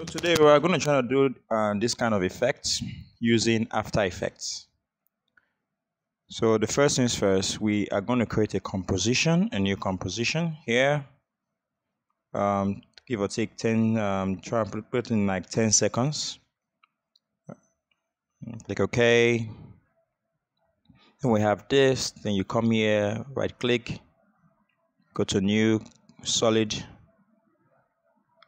So today we are going to try to do uh, this kind of effect using After Effects. So the first things first, we are going to create a composition, a new composition here. Um, give or take 10, um, try and put it in like 10 seconds. Click OK. Then we have this, then you come here, right click, go to new, solid,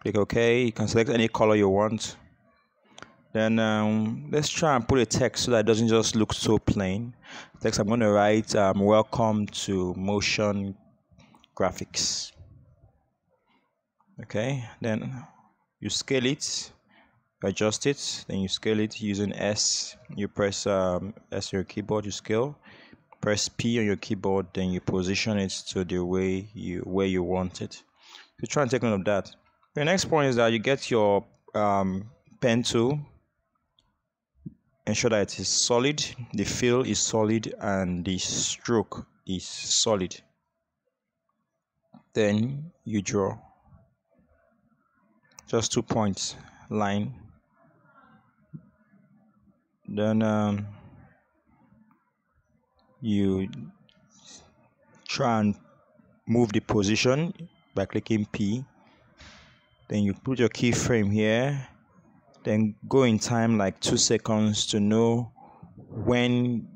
click OK. You can select any color you want. Then um, let's try and put a text so that it doesn't just look so plain. Text I'm going to write um, welcome to motion graphics. Okay, then you scale it, adjust it, then you scale it using S. You press um, S on your keyboard, you scale. Press P on your keyboard, then you position it to the way you where you want it. So try and take note of that. The next point is that you get your um, pen tool. Ensure that it is solid, the fill is solid, and the stroke is solid. Then you draw just two points line. Then um, you try and move the position by clicking P then you put your keyframe here. Then go in time like two seconds to know when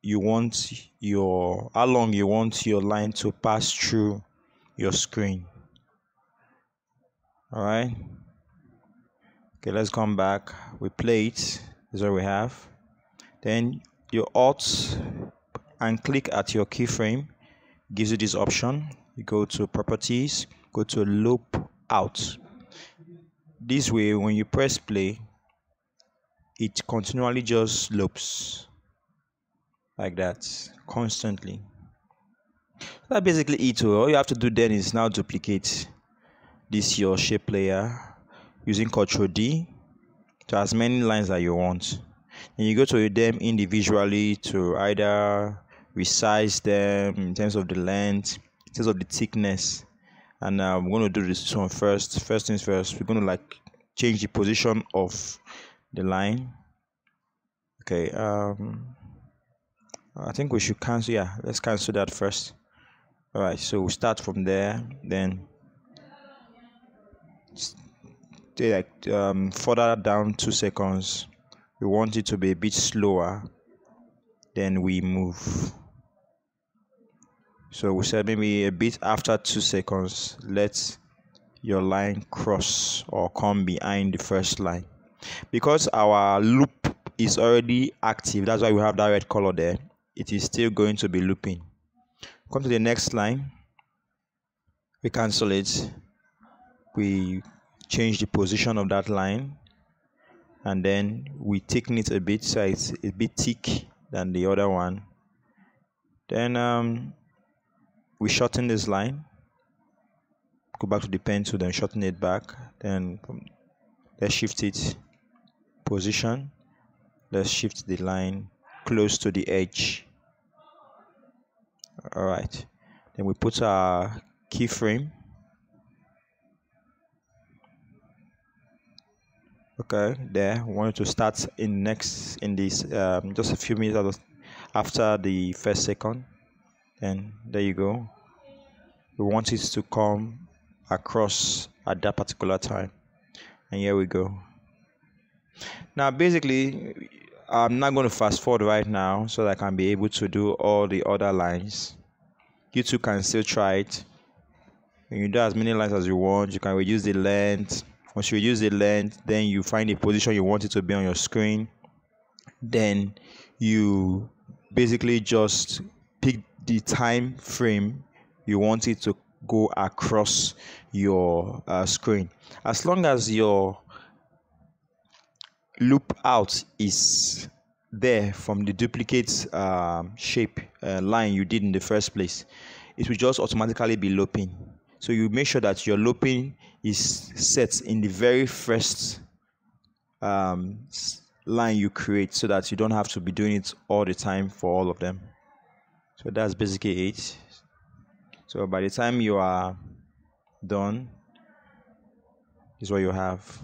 you want your how long you want your line to pass through your screen. All right okay let's come back. We play it. Is what we have. Then your alt and click at your keyframe gives you this option. You go to properties go to loop out. This way, when you press play, it continually just loops like that constantly. That basically it. Oh. All you have to do then is now duplicate this your shape layer using Ctrl D to as many lines that you want. And you go to them individually to either resize them in terms of the length, in terms of the thickness and uh, we're going to do this one first. First things first we're going to like change the position of the line. Okay um i think we should cancel yeah let's cancel that first. All right so we start from there then stay like um further down two seconds. We want it to be a bit slower then we move so we said maybe a bit after two seconds, let your line cross or come behind the first line. Because our loop is already active, that's why we have that red color there. It is still going to be looping. Come to the next line. We cancel it. We change the position of that line. And then we thicken it a bit so it's a bit thick than the other one. Then um, we shorten this line. Go back to the pen tool then shorten it back. Then let's shift it position. Let's shift the line close to the edge. All right. Then we put our keyframe. Okay there. We want to start in next in this um, just a few minutes after the first second and there you go. We want it to come across at that particular time. And here we go. Now basically i'm not going to fast forward right now so that i can be able to do all the other lines. You too can still try it. You do as many lines as you want. You can reduce the length. Once you reduce the length then you find the position you want it to be on your screen. Then you basically just the time frame you want it to go across your uh, screen. As long as your loop out is there from the duplicate um, shape uh, line you did in the first place it will just automatically be looping. So you make sure that your looping is set in the very first um, line you create so that you don't have to be doing it all the time for all of them so that's basically it. So by the time you are done is what you have